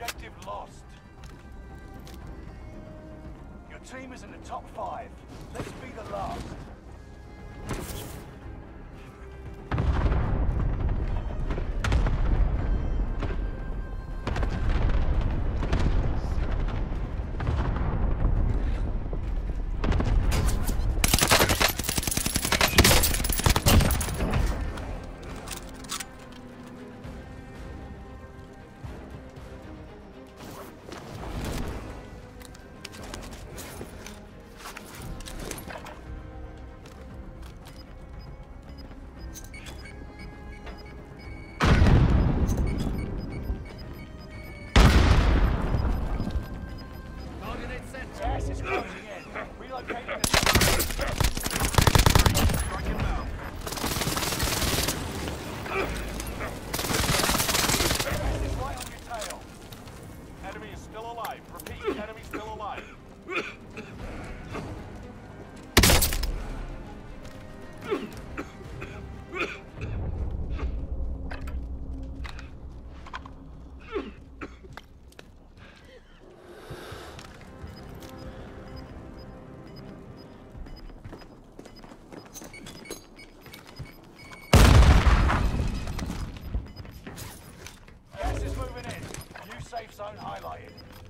Objective lost. Your team is in the top five. Let's be the last. Zone highlighted.